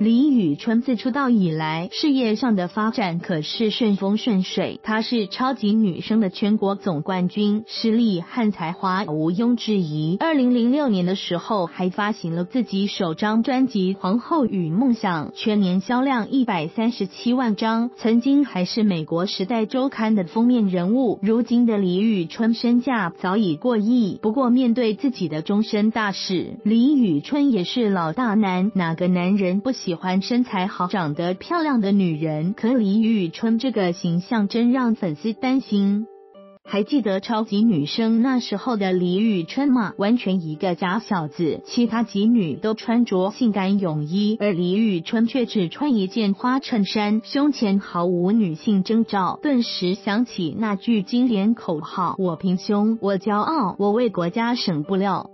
李宇春自出道以来，事业上的发展可是顺风顺水。她是超级女声的全国总冠军，实力和才华毋庸置疑。二零零六年的时候，还发行了自己首张专辑《皇后与梦想》，全年销量一百三十七万张，曾经还是美国《时代周刊》的封面人物。如今的李宇春身价早已过亿，不过面对自己的终身大事，李宇春也是老大难，哪个男人不喜？喜欢身材好、长得漂亮的女人，可李宇春这个形象真让粉丝担心。还记得超级女生那时候的李宇春吗？完全一个假小子，其他几女都穿着性感泳衣，而李宇春却只穿一件花衬衫，胸前毫无女性征兆。顿时想起那句经典口号：“我平胸，我骄傲，我为国家省布料。”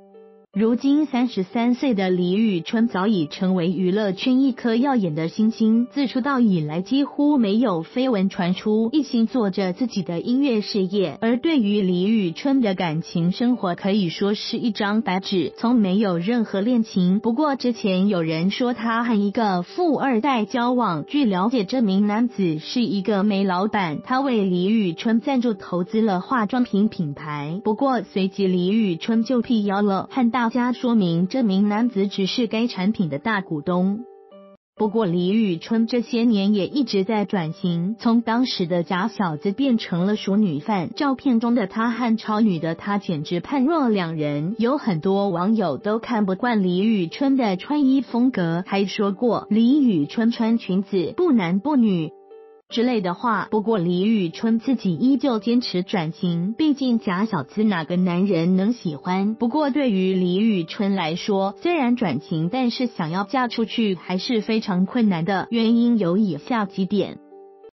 如今三十三岁的李宇春早已成为娱乐圈一颗耀眼的星星。自出道以来，几乎没有绯闻传出，一心做着自己的音乐事业。而对于李宇春的感情生活，可以说是一张白纸，从没有任何恋情。不过之前有人说他和一个富二代交往，据了解，这名男子是一个煤老板，他为李宇春赞助投资了化妆品品牌。不过随即李宇春就辟谣了，和大。家说明这名男子只是该产品的大股东。不过李宇春这些年也一直在转型，从当时的假小子变成了熟女范。照片中的他和超女的他简直判若两人。有很多网友都看不惯李宇春的穿衣风格，还说过李宇春穿裙子不男不女。之类的话。不过李宇春自己依旧坚持转型，毕竟假小子哪个男人能喜欢？不过对于李宇春来说，虽然转型，但是想要嫁出去还是非常困难的。原因有以下几点。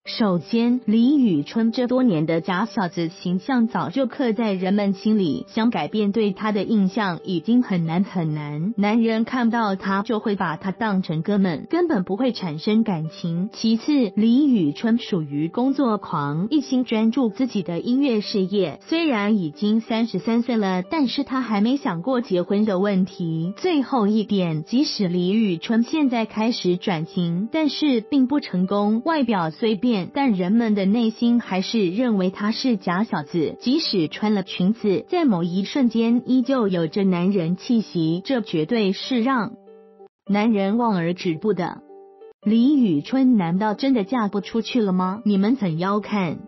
首先，李宇春这多年的假小子形象早就刻在人们心里，想改变对他的印象已经很难很难。男人看到他就会把他当成哥们，根本不会产生感情。其次，李宇春属于工作狂，一心专注自己的音乐事业。虽然已经三十三岁了，但是他还没想过结婚的问题。最后一点，即使李宇春现在开始转型，但是并不成功，外表虽变。但人们的内心还是认为他是假小子，即使穿了裙子，在某一瞬间依旧有着男人气息，这绝对是让男人望而止步的。李宇春难道真的嫁不出去了吗？你们怎要看？